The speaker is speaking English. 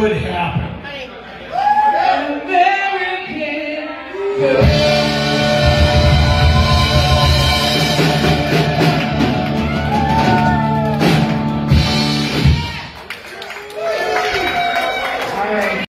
could happen. American.